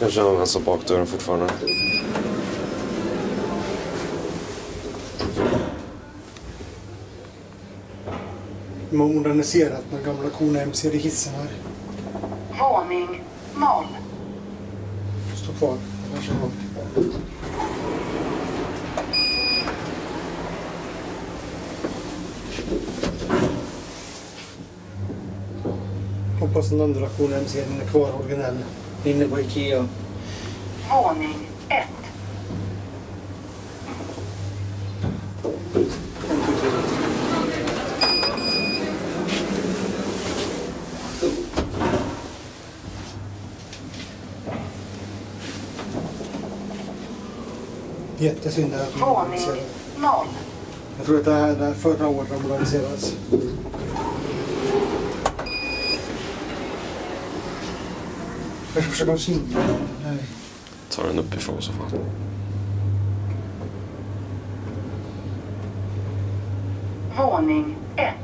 kanske han har bakdörren fortfarande. De har moderniserat den gamla Kona MC-hissen här. Våning 0. Står kvar. Varsågod. Hoppas den andra Kona MC-en är kvar originell. Inne på Ikea. Våning 1. Jättesynd att de Våning. 0. Jag tror att det här är där förra året de moderniserades. Jag ska försöka snitta. Nej. Ta den uppifrån i så fall. Våning 1.